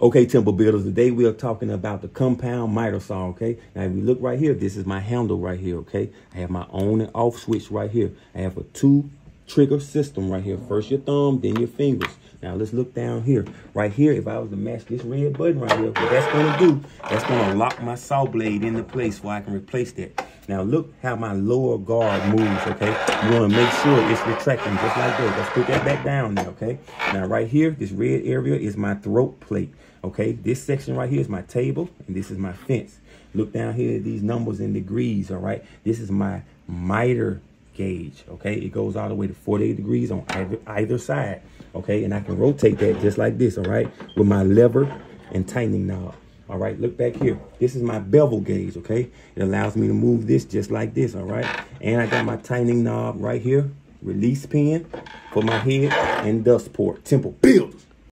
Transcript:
Okay, Temple Builders, today we are talking about the compound miter saw, okay? Now, if you look right here, this is my handle right here, okay? I have my on and off switch right here. I have a two trigger system right here. First your thumb, then your fingers. Now, let's look down here. Right here, if I was to match this red button right here, what that's going to do, that's going to lock my saw blade into place where I can replace that. Now, look how my lower guard moves, okay? You want to make sure it's retracting just like that. Let's put that back down now, okay? Now, right here, this red area is my throat plate. Okay, this section right here is my table, and this is my fence. Look down here at these numbers in degrees, all right? This is my miter gauge, okay? It goes all the way to 48 degrees on either, either side, okay? And I can rotate that just like this, all right? With my lever and tightening knob. All right, look back here. This is my bevel gauge, okay? It allows me to move this just like this, all right? And I got my tightening knob right here, release pin for my head and dust port. Temple build.